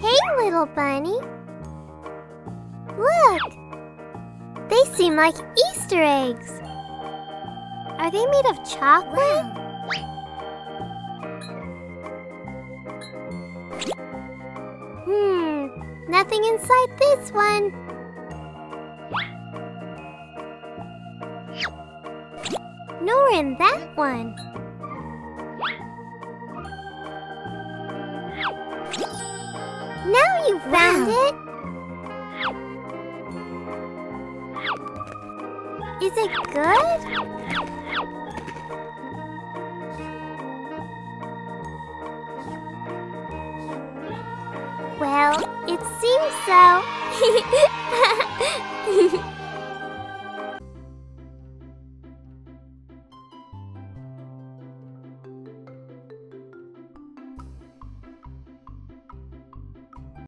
Hey, little bunny. Look! They seem like Easter eggs. Are they made of chocolate? Hmm, nothing inside this one. Nor in that one. You found it! Is it good? Well, it seems so.